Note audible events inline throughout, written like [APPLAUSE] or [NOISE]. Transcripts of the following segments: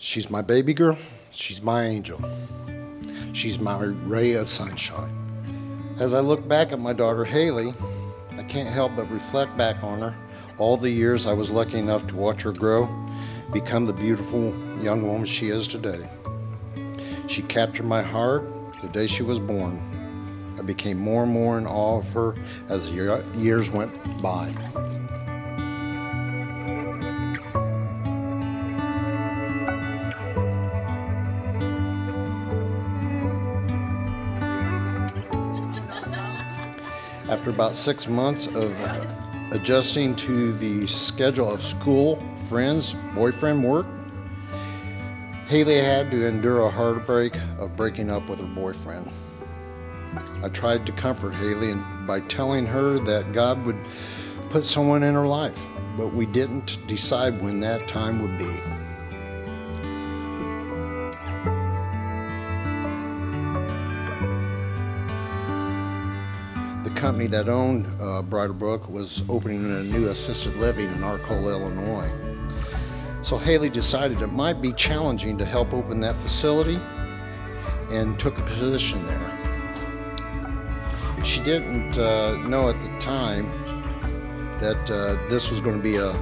She's my baby girl. She's my angel. She's my ray of sunshine. As I look back at my daughter Haley, I can't help but reflect back on her, all the years I was lucky enough to watch her grow, become the beautiful young woman she is today. She captured my heart the day she was born. I became more and more in awe of her as the years went by. After about six months of adjusting to the schedule of school, friends, boyfriend, work, Haley had to endure a heartbreak of breaking up with her boyfriend. I tried to comfort Haley by telling her that God would put someone in her life, but we didn't decide when that time would be. Company that owned uh, Bridle Brook was opening a new assisted living in Arcola, Illinois. So Haley decided it might be challenging to help open that facility and took a position there. She didn't uh, know at the time that uh, this was going to be a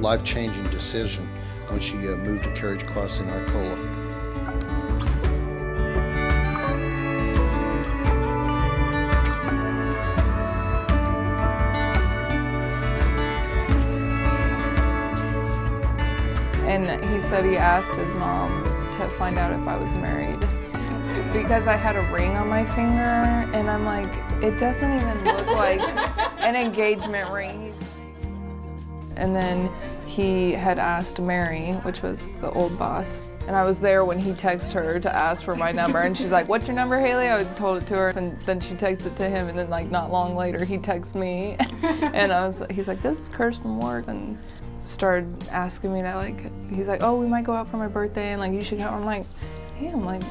life-changing decision when she uh, moved to Carriage Crossing, Arcola. And he said he asked his mom to find out if I was married [LAUGHS] because I had a ring on my finger and I'm like, it doesn't even look like an engagement ring. And then he had asked Mary, which was the old boss, and I was there when he texted her to ask for my number, and she's like, "What's your number, Haley?" I told it to her, and then she texted it to him, and then like not long later, he texts me, [LAUGHS] and I was, he's like, "This is Kirsten Ward," and started asking me to like, he's like, "Oh, we might go out for my birthday, and like you should come." I'm like, "Damn, like,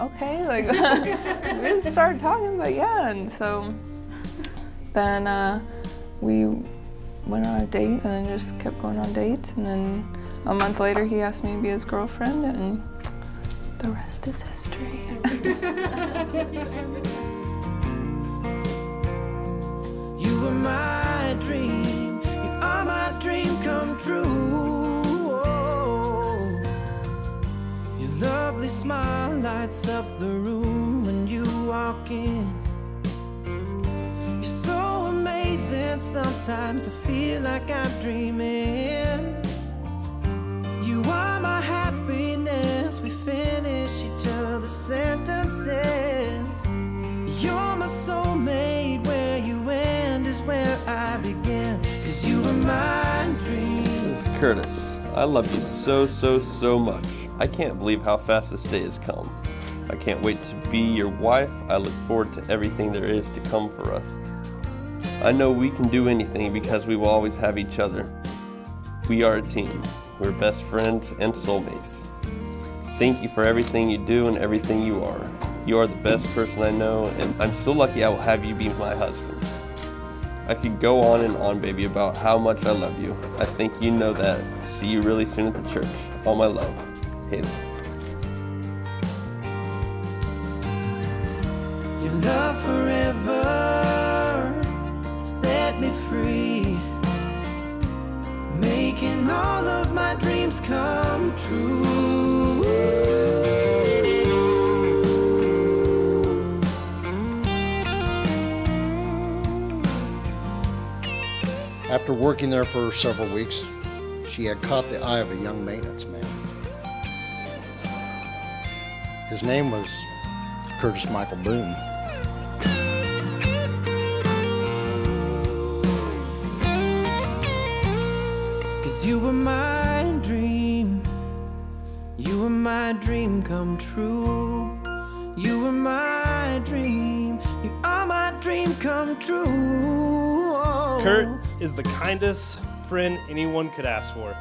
okay," like [LAUGHS] we started talking, but yeah, and so then uh, we went on a date, and then just kept going on dates, and then a month later, he asked me to be his girlfriend, and the rest is history. [LAUGHS] lights up the room when you walk in. You're so amazing, sometimes I feel like I'm dreaming. You are my happiness. We finish each other's sentences. You're my soulmate. Where you end is where I begin. Cause you were my dream. This is Curtis. I love you so, so, so much. I can't believe how fast this day has come. I can't wait to be your wife. I look forward to everything there is to come for us. I know we can do anything because we will always have each other. We are a team. We're best friends and soulmates. Thank you for everything you do and everything you are. You are the best person I know, and I'm so lucky I will have you be my husband. I could go on and on, baby, about how much I love you. I think you know that. See you really soon at the church. All my love. Haley. After working there for several weeks, she had caught the eye of a young maintenance man. His name was Curtis Michael Boone. Cause you were my my dream come true. You were my dream. You are my dream come true. Kurt is the kindest friend anyone could ask for.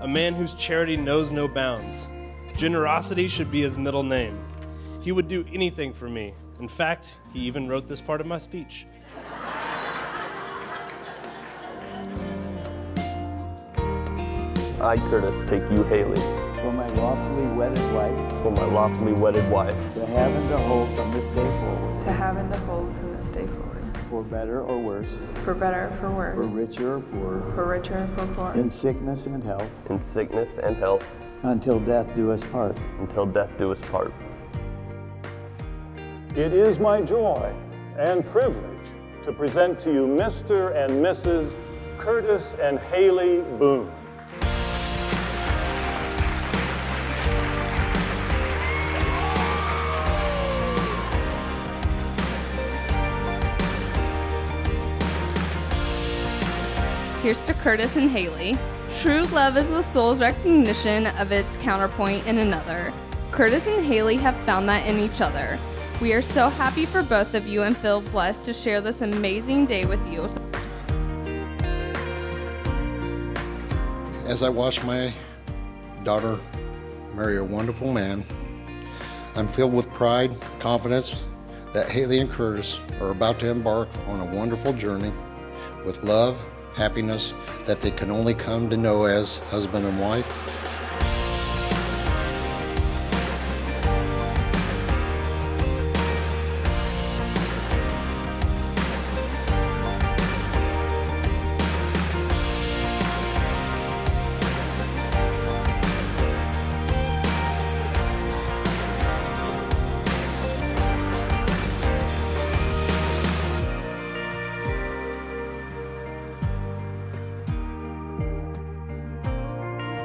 A man whose charity knows no bounds. Generosity should be his middle name. He would do anything for me. In fact, he even wrote this part of my speech. I, Curtis, take you, Haley, for my lawfully wedded wife, for my lawfully wedded wife, to have and to hold from this day forward, to have and to hold from this day forward, for better or worse, for better or for worse, for richer or poorer, for richer or for poorer, in sickness and health, in sickness and health, until death do us part. until death do us part. It is my joy and privilege to present to you Mr. and Mrs. Curtis and Haley Boone. To Curtis and Haley. True love is the soul's recognition of its counterpoint in another. Curtis and Haley have found that in each other. We are so happy for both of you and feel blessed to share this amazing day with you. As I watch my daughter marry a wonderful man, I'm filled with pride, confidence that Haley and Curtis are about to embark on a wonderful journey with love, happiness that they can only come to know as husband and wife.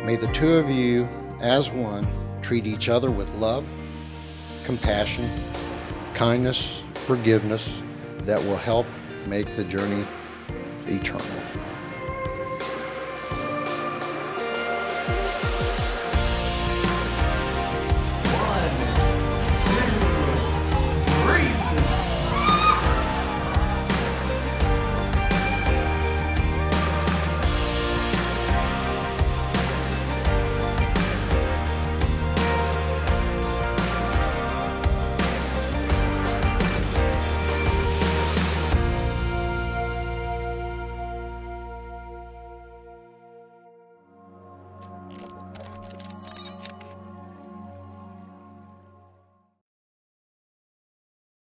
May the two of you, as one, treat each other with love, compassion, kindness, forgiveness that will help make the journey eternal.